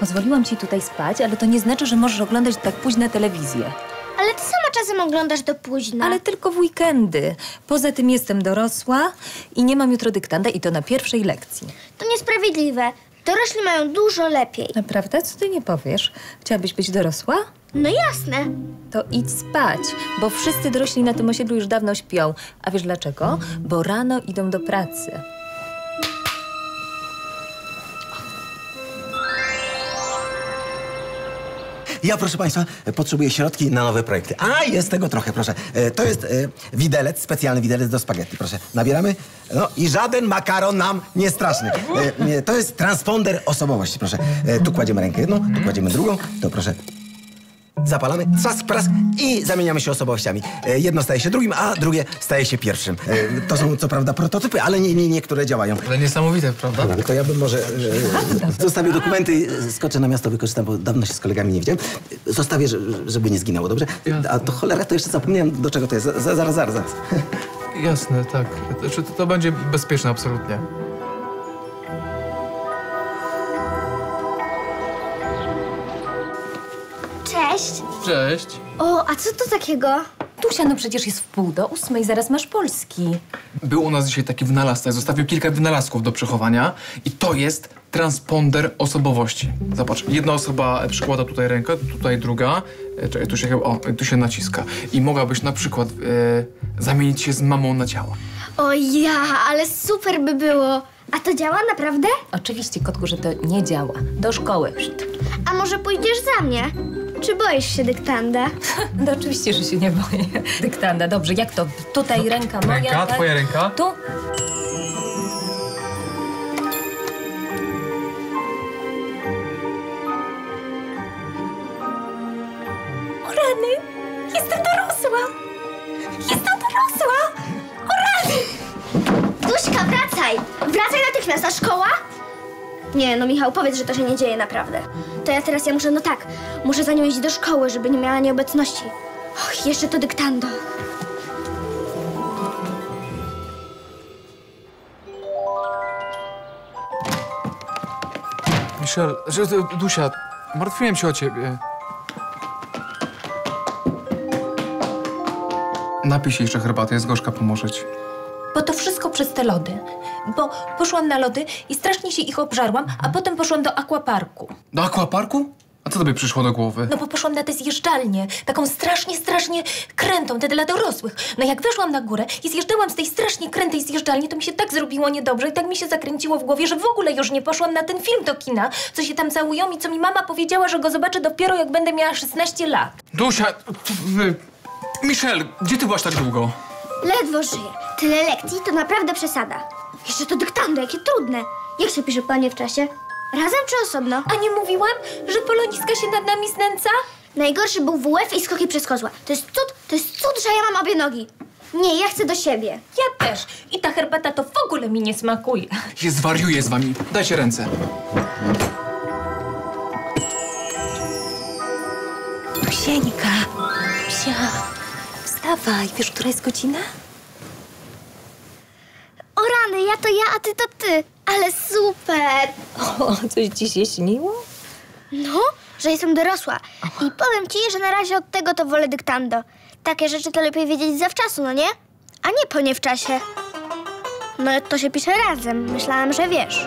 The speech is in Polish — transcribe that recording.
pozwoliłam ci tutaj spać, ale to nie znaczy, że możesz oglądać tak późno telewizję. Ale ty sama czasem oglądasz do późna. Ale tylko w weekendy. Poza tym jestem dorosła i nie mam jutro dyktanda i to na pierwszej lekcji. To niesprawiedliwe. Dorośli mają dużo lepiej. Naprawdę? Co ty nie powiesz? Chciałabyś być dorosła? No jasne. To idź spać, bo wszyscy dorośli na tym osiedlu już dawno śpią. A wiesz dlaczego? Bo rano idą do pracy. Ja, proszę Państwa, potrzebuję środki na nowe projekty. A, jest tego trochę, proszę. E, To jest e, widelec, specjalny widelec do spaghetti, proszę. Nabieramy. No i żaden makaron nam nie straszny. E, To jest transponder osobowości, proszę. Tu kładziemy rękę jedną, tu kładziemy drugą. To proszę. Zapalamy, trask, prask i zamieniamy się osobowościami. E, Jedno staje się drugim, a drugie staje się pierwszym. E, To są co prawda prototypy, ale nie, nie niektóre działają. Ale niesamowite, prawda? Dobra, to ja bym może e, zostawił dokumenty, skoczę na miasto, wykorzystam, bo dawno się z kolegami nie widziałem. Zostawię, że- żeby nie zginęło, dobrze? A to cholera, to jeszcze zapomniałem, do czego to jest. Za- Zaraz, zaraz, zaraz. Jasne, tak. To, to będzie bezpieczne absolutnie. Cześć. Cześć. O, a co to takiego? Tusia, no przecież jest w pół do ósmej, zaraz masz polski. Był u nas dzisiaj taki wynalazca, zostawił kilka wynalazków do przechowania i to jest transponder osobowości. Zobacz, jedna osoba przykłada tutaj rękę, tutaj druga, e, czekaj, tu się, chyba- o, tu się naciska. I mogłabyś na przykład e, zamienić się z mamą na ciało. O ja, ale super by było. A to działa naprawdę? Oczywiście, kotku, że to nie działa. Do szkoły. A może pójdziesz za mnie? Czy boisz się dyktanda? No oczywiście, że się nie boję. Dyktanda, dobrze, jak to? Tutaj ręka moja, Ręka, tak? twoja ręka. Tu? O rany! Jestem dorosła! Jestem dorosła! O rany! Duśka, wracaj! Wracaj natychmiast, a szkoła? Nie, no Michał, powiedz, że to się nie dzieje naprawdę. To ja teraz, ja muszę, no tak, muszę za nią iść do szkoły, żeby nie miała nieobecności. Och, jeszcze to dyktando. Michelle, że, że, Dusia, martwiłem się o ciebie. Napij się jeszcze herbaty, jest gorzka, pomoże ci. Bo to wszystko przez te lody. Bo poszłam na lody i strasznie się ich obżarłam, a potem poszłam do aquaparku. Do aquaparku? A co tobie przyszło do głowy? No bo poszłam na tę zjeżdżalnię, taką strasznie, strasznie krętą, tę dla dorosłych. No jak weszłam na górę i zjeżdżałam z tej strasznie krętej zjeżdżalni, to mi się tak zrobiło niedobrze i tak mi się zakręciło w głowie, że w ogóle już nie poszłam na ten film do kina, co się tam całują i co mi mama powiedziała, że go zobaczę dopiero jak będę miała 16 lat. Dusia, Michelle, gdzie ty byłaś tak długo? Ledwo żyję. Tyle lekcji to naprawdę przesada. Jeszcze to dyktando, jakie trudne. Jak się pisze panie w czasie? Razem czy osobno? A nie mówiłam, że poloniska się nad nami znęca? Najgorszy był WF i skoki przez kozła. To jest cud, to jest cud, że ja mam obie nogi. Nie, ja chcę do siebie. Ja też. I ta herbata to w ogóle mi nie smakuje. Się zwariuję z wami. Dajcie ręce. Tusieńka, psia, wstawaj. Wiesz, która jest godzina? O rany, ja to ja, a ty to ty. Ale super. O, coś ci się śniło? No, że jestem dorosła. I powiem ci, że na razie od tego to wolę dyktando. Takie rzeczy to lepiej wiedzieć zawczasu, no nie? A nie po nie w czasie. No to się pisze razem. Myślałam, że wiesz.